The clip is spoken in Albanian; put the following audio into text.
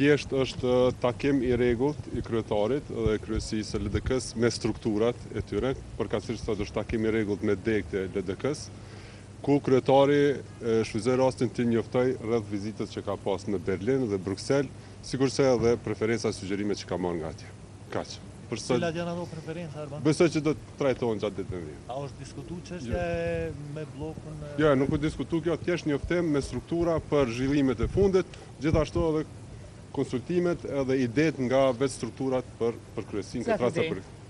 thjesht është uh, takim i rregullt i kryetarit dhe kryesisë së LDK-s me strukturat e tyre, përkatësisht sot është takim i rregullt me degët e LDK-s. ku kryetari e shfrytëzoi rastin t'i njoftojë rreth vizitës që ka pas në Berlin dhe Bruksel, sikurse edhe preferenca e sugjerime që ka marrë nga atje. Kaq. Për sot. Cilat janë ato preferenca, Arban? Besoj që do të trajtohen gjatë ditëve në vijim. A është diskutu çështja e me bllokun? Jo, nuk u diskutu kjo, thjesht njoftim me struktura për zhvillimet e fundit, gjithashtu edhe konsultimet edhe idetë nga vetë strukturat për për kryesinë në këtë rast.